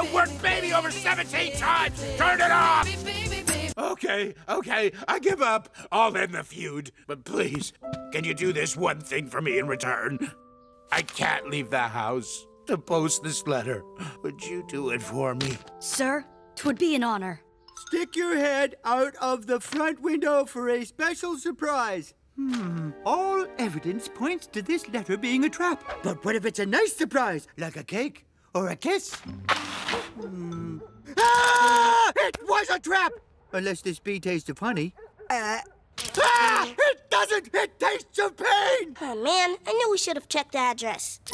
the word baby over 17 times! Turn it off! Okay, okay, I give up. I'll end the feud. But please, can you do this one thing for me in return? I can't leave the house to post this letter. Would you do it for me? Sir, twould be an honor. Stick your head out of the front window for a special surprise. Hmm, all evidence points to this letter being a trap. But what if it's a nice surprise, like a cake or a kiss? Hmm. Ah! It was a trap! Unless this bee tastes of honey. Uh. Ah! It doesn't! It tastes of pain! Oh, man, I knew we should have checked the address.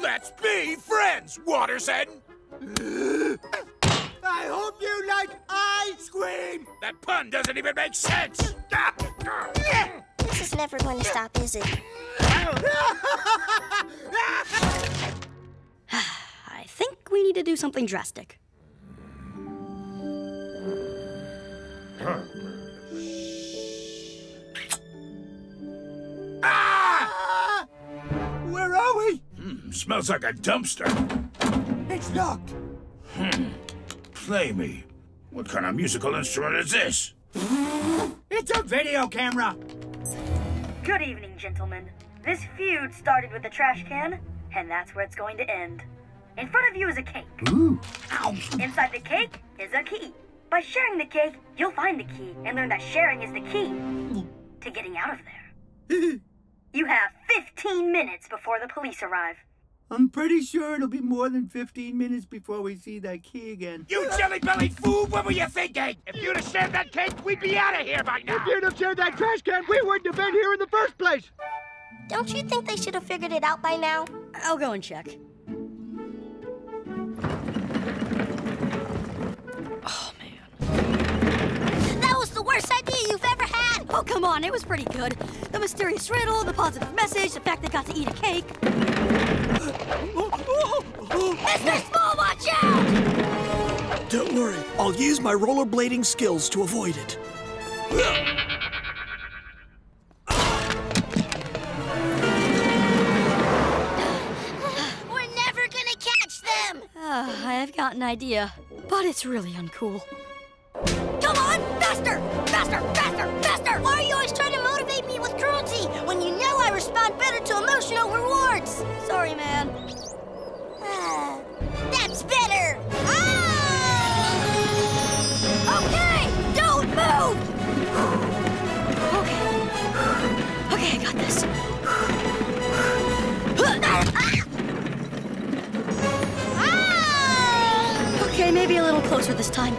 Let's be friends, Watterson! I hope you like ice cream! That pun doesn't even make sense! This is never going to stop, is it? I think we need to do something drastic. Ah! Where are we? Hmm, smells like a dumpster. It's locked. Hmm. Play me. What kind of musical instrument is this? It's a video camera. Good evening, gentlemen. This feud started with the trash can, and that's where it's going to end. In front of you is a cake. Ooh. Inside the cake is a key. By sharing the cake, you'll find the key and learn that sharing is the key to getting out of there. You have 15 minutes before the police arrive. I'm pretty sure it'll be more than 15 minutes before we see that key again. You jelly-bellied fool! What were you thinking? If you'd have shared that cake, we'd be out of here by now! If you'd have shared that trash can, we wouldn't have been here in the first place. Don't you think they should have figured it out by now? I'll go and check. Oh, man. That was the worst idea you've ever had! Oh, come on, it was pretty good. The mysterious riddle, the positive message, the fact they got to eat a cake. I'll use my rollerblading skills to avoid it. We're never gonna catch them! Uh, I've got an idea, but it's really uncool. Come on, faster, faster, faster, faster! Why are you always trying to motivate me with cruelty when you know I respond better to emotional rewards? Sorry, man. Little closer this time.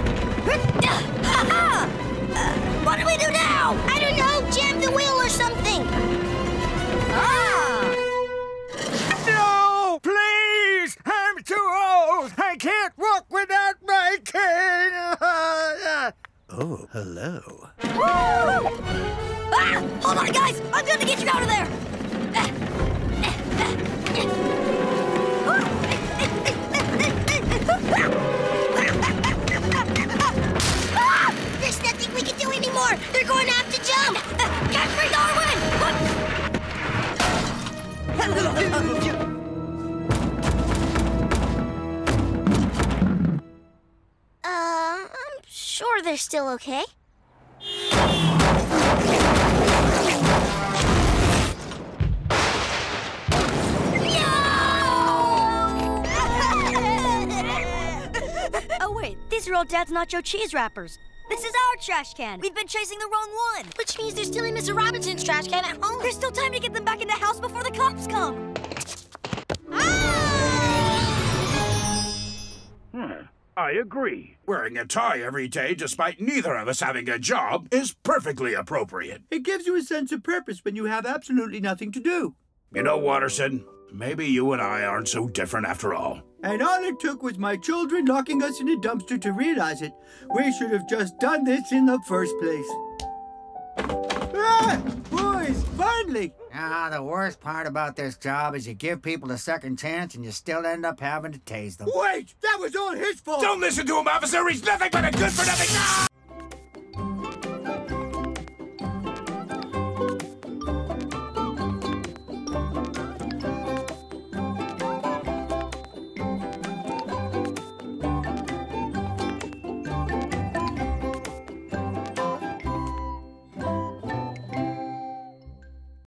Uh, what do we do now? I don't know. Jam the wheel or something. Ah! No, please! I'm too old. I can't walk without my cane. oh, hello. Ah! Hold on, guys! I'm gonna get you out of there! Uh, I'm sure they're still okay. Oh, wait, these are all Dad's nacho cheese wrappers. This is our trash can. We've been chasing the wrong one. Which means they're stealing Mr. Robinson's trash can at home. There's still time to get them back in the house before the cops come. Hmm, I agree. Wearing a tie every day, despite neither of us having a job, is perfectly appropriate. It gives you a sense of purpose when you have absolutely nothing to do. You know, Watterson, maybe you and I aren't so different after all. And all it took was my children locking us in a dumpster to realize it. We should have just done this in the first place. Ah! Boys, finally! Ah, the worst part about this job is you give people a second chance and you still end up having to tase them. Wait! That was all his fault! Don't listen to him, officer! He's nothing but a good for nothing. Ah!